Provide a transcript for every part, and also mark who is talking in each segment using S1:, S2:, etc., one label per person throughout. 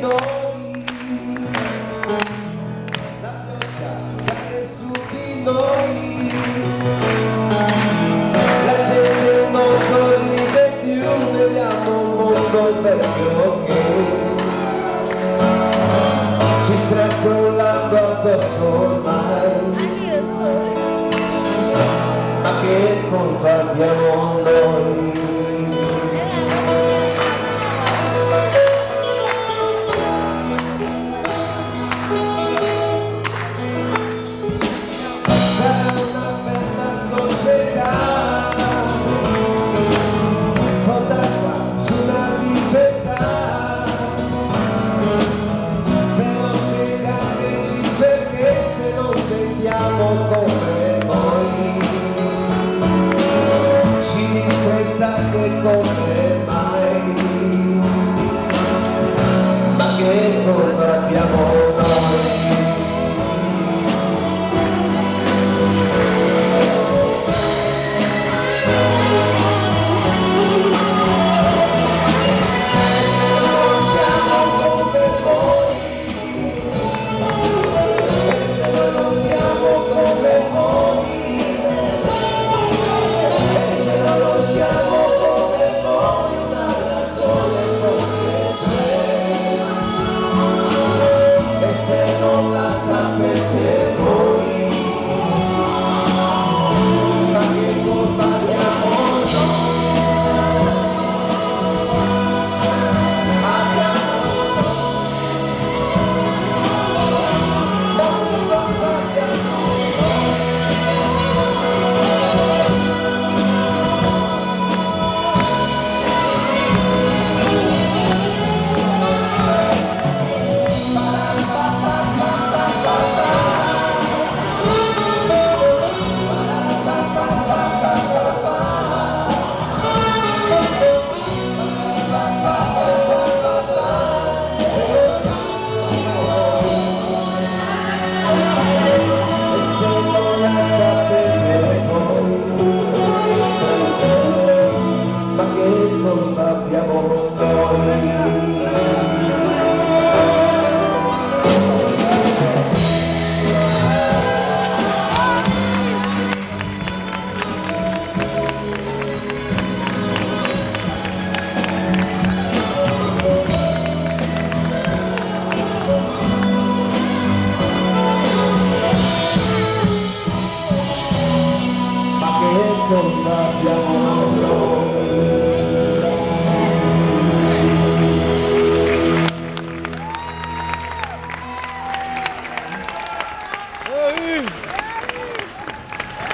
S1: noi, la pioggia cade su di noi, la gente non sorride più, vediamo un mondo vecchio che. Ci sta crollando addosso ormai, ma che colpa abbiamo noi? Sound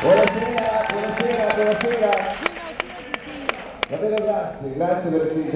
S1: Buonasera, buonasera, buonasera. Davvero grazie, grazie per essere